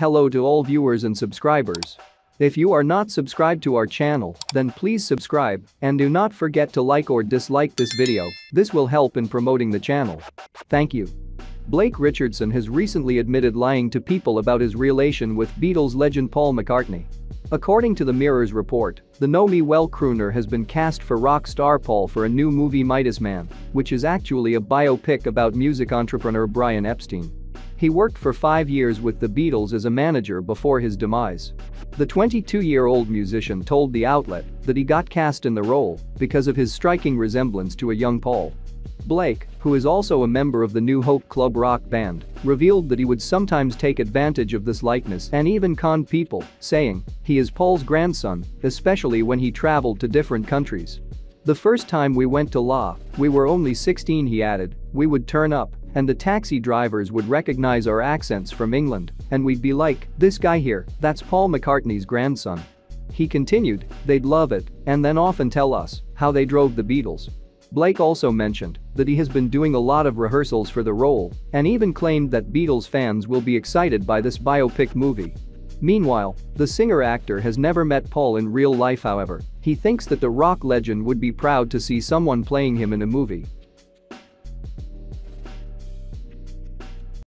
Hello to all viewers and subscribers. If you are not subscribed to our channel, then please subscribe and do not forget to like or dislike this video, this will help in promoting the channel. Thank you. Blake Richardson has recently admitted lying to people about his relation with Beatles legend Paul McCartney. According to the Mirror's report, the Know Me Well crooner has been cast for rock star Paul for a new movie Midas Man, which is actually a biopic about music entrepreneur Brian Epstein. He worked for five years with the Beatles as a manager before his demise. The 22-year-old musician told the outlet that he got cast in the role because of his striking resemblance to a young Paul. Blake, who is also a member of the New Hope Club rock band, revealed that he would sometimes take advantage of this likeness and even con people, saying he is Paul's grandson, especially when he traveled to different countries. The first time we went to La, we were only 16 he added, we would turn up and the taxi drivers would recognize our accents from England and we'd be like, this guy here, that's Paul McCartney's grandson. He continued, they'd love it and then often tell us how they drove the Beatles. Blake also mentioned that he has been doing a lot of rehearsals for the role and even claimed that Beatles fans will be excited by this biopic movie. Meanwhile, the singer-actor has never met Paul in real life however, he thinks that the rock legend would be proud to see someone playing him in a movie.